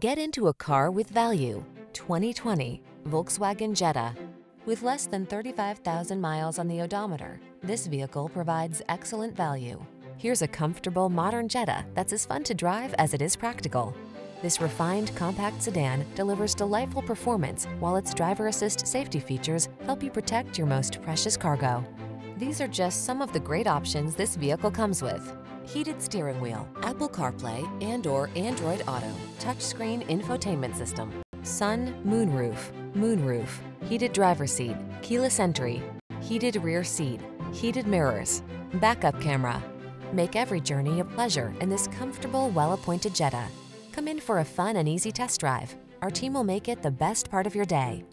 Get into a car with value. 2020 Volkswagen Jetta. With less than 35,000 miles on the odometer, this vehicle provides excellent value. Here's a comfortable modern Jetta that's as fun to drive as it is practical. This refined compact sedan delivers delightful performance while its driver assist safety features help you protect your most precious cargo. These are just some of the great options this vehicle comes with. Heated steering wheel, Apple CarPlay and or Android Auto, touchscreen infotainment system, sun, moonroof, moonroof, heated driver seat, keyless entry, heated rear seat, heated mirrors, backup camera. Make every journey a pleasure in this comfortable, well-appointed Jetta. Come in for a fun and easy test drive. Our team will make it the best part of your day.